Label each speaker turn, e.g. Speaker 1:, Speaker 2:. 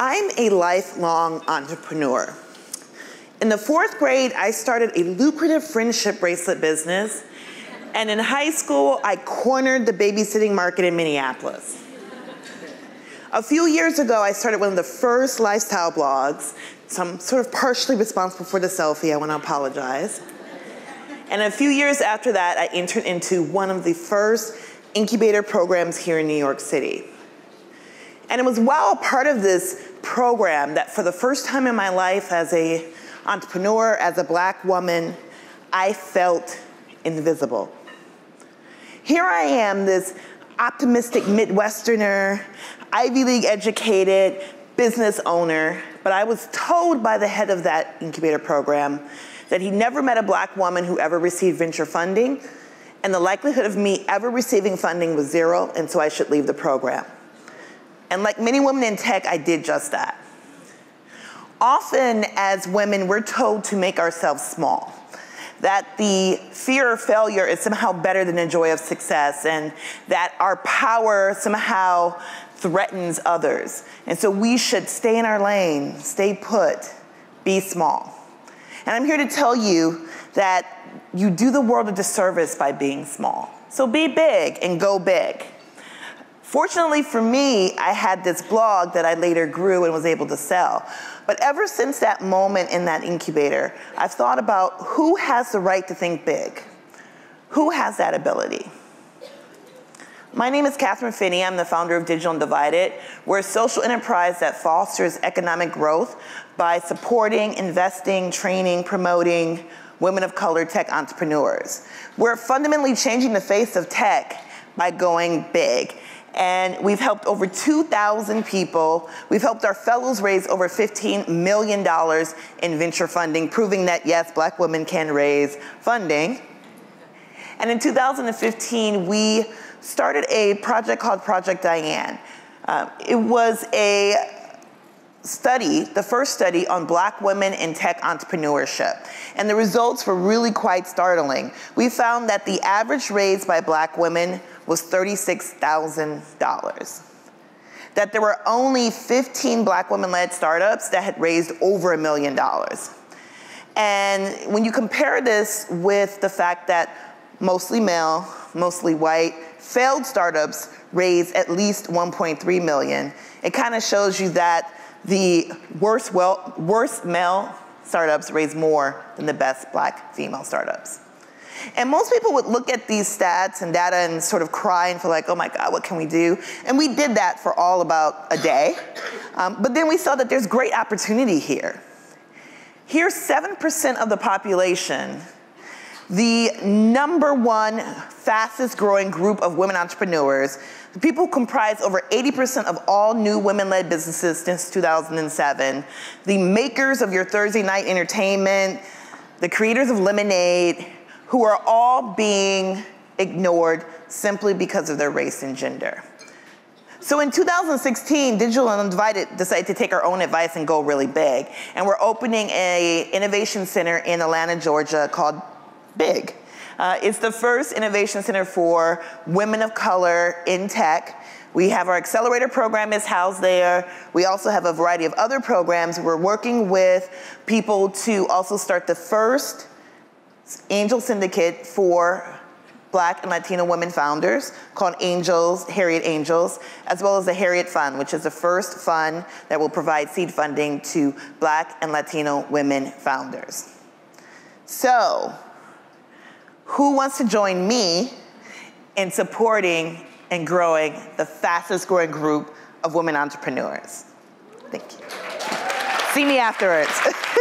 Speaker 1: I'm a lifelong entrepreneur. In the fourth grade, I started a lucrative friendship bracelet business. And in high school, I cornered the babysitting market in Minneapolis. A few years ago, I started one of the first lifestyle blogs, so I'm sort of partially responsible for the selfie, I want to apologize. And a few years after that, I entered into one of the first incubator programs here in New York City. And it was while part of this program that for the first time in my life as a entrepreneur, as a black woman, I felt invisible. Here I am, this optimistic Midwesterner, Ivy League educated business owner, but I was told by the head of that incubator program that he never met a black woman who ever received venture funding, and the likelihood of me ever receiving funding was zero, and so I should leave the program. And like many women in tech, I did just that. Often, as women, we're told to make ourselves small. That the fear of failure is somehow better than the joy of success, and that our power somehow threatens others. And so we should stay in our lane, stay put, be small. And I'm here to tell you that you do the world a disservice by being small. So be big and go big. Fortunately for me, I had this blog that I later grew and was able to sell. But ever since that moment in that incubator, I've thought about who has the right to think big? Who has that ability? My name is Kathryn Finney. I'm the founder of Digital Undivided. We're a social enterprise that fosters economic growth by supporting, investing, training, promoting women of color tech entrepreneurs. We're fundamentally changing the face of tech by going big and we've helped over 2,000 people. We've helped our fellows raise over $15 million in venture funding, proving that yes, black women can raise funding. And in 2015, we started a project called Project Diane. Uh, it was a study, the first study on black women in tech entrepreneurship. And the results were really quite startling. We found that the average raise by black women was $36,000. That there were only 15 black women led startups that had raised over a million dollars. And when you compare this with the fact that mostly male, mostly white, failed startups raised at least 1.3 million, it kind of shows you that the worst, well, worst male startups raise more than the best black female startups. And most people would look at these stats and data and sort of cry and feel like, oh my God, what can we do? And we did that for all about a day. Um, but then we saw that there's great opportunity here. Here's 7% of the population, the number one fastest growing group of women entrepreneurs. The people comprise over 80% of all new women led businesses since 2007. The makers of your Thursday night entertainment, the creators of Lemonade, who are all being ignored simply because of their race and gender. So in 2016, Digital and Undivided decided to take our own advice and go really big. And we're opening a innovation center in Atlanta, Georgia called BIG. Uh, it's the first innovation center for women of color in tech. We have our accelerator program is housed there. We also have a variety of other programs. We're working with people to also start the first angel syndicate for Black and Latino women founders called Angels, Harriet Angels, as well as the Harriet Fund, which is the first fund that will provide seed funding to Black and Latino women founders. So, who wants to join me in supporting and growing the fastest growing group of women entrepreneurs? Thank you. See me afterwards.